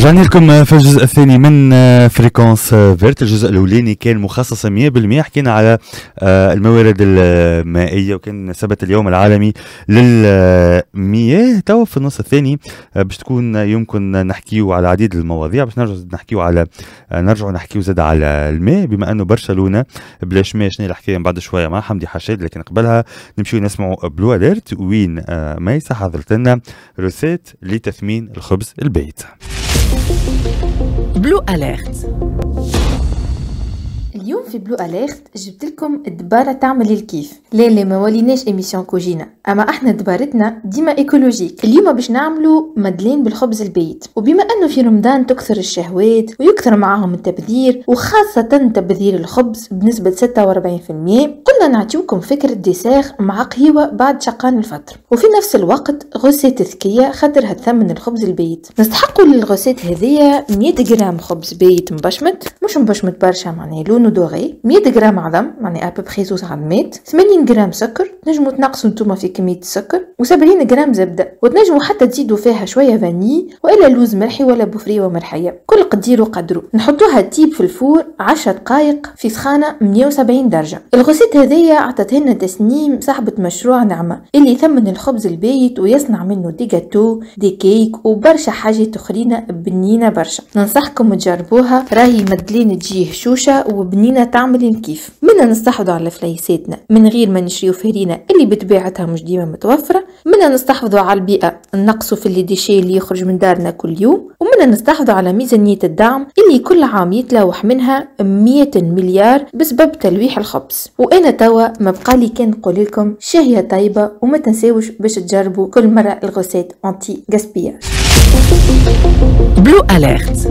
رجعنا لكم في الجزء الثاني من Fréquence Verte الجزء الأولاني كان مخصص 100% حكينا على آه، الموارد المائية وكان ثبت اليوم العالمي للمياه توا في النص الثاني آه، باش تكون يمكن نحكيو على عديد المواضيع. باش نرجع نحكيو على آه، نرجعوا نحكيو زاد على الماء. بما أنه برشلونة بلاش ماء شنو الحكاية من بعد شوية مع حمدي حشاد لكن قبلها نمشيو نسمعوا Blue Alert وين ميسا حضرت لنا recette لتثمين الخبز البايت. Blue Alert اليوم في Blue Alert جبت لكم الدبارة تعمل الكيف لا لا ما وليناش émission كوجينا أما أحنا دبارتنا ديما écologique اليوم باش نعملوا madeleines بالخبز البايت. وبما أنه في رمضان تكثر الشهوات ويكثر معاهم التبذير وخاصة تبذير الخبز بنسبة 46% قلنا نعطيوكم فكرة dessert مع قهيوة بعد شقان الفطر. وفي نفس الوقت recette ذكية خاطرها تثمن الخبز البايت. نستحقوا لل recette هذية 100 جرام خبز بايت مبشمت. مش مبشمت برشا معناها لونه doré 100 جرام عظم يعني ابوبخي زوز عظمات 80 جرام سكر. تنجموا تنقصوا نتوما في كمية السكر. و70 جرام زبدة. وتنجموا حتى تزيدوا فيها شوية فاني وإلا لوز مرحي ولا بوفرية ومرحية. كل قدير وقدره نحطوها تطيب في ال four 10 دقائق في سخانة 170 درجة. ال recette عطت لنا تسنيم صاحبة مشروع نعمة اللي يثمن الخبز البايت ويصنع منه des gâteaux des cakes وبرشا حاجات أخرين بنينة برشا. ننصحكم تجربوها راهي مدلين تجي هشوشة وبنينة تعمل الكيف منا نستحفظوا على فليساتنا من غير ما نشريو فرينة اللي بطبيعتها مش ديما متوفرة منا نستحفظوا على البيئة نقصوا في اللي ديشي اللي يخرج من دارنا كل يوم ومنا نستحفظوا على ميزانية الدعم اللي كل عام يتلوح منها 100 مليار بسبب تلويح الخبز. وأنا توا ما بقالي كان نقول لكم شهية طيبة وما تنساوش باش تجربوا كل مرة الغوسيت انتي غاسبياج بلو اليرت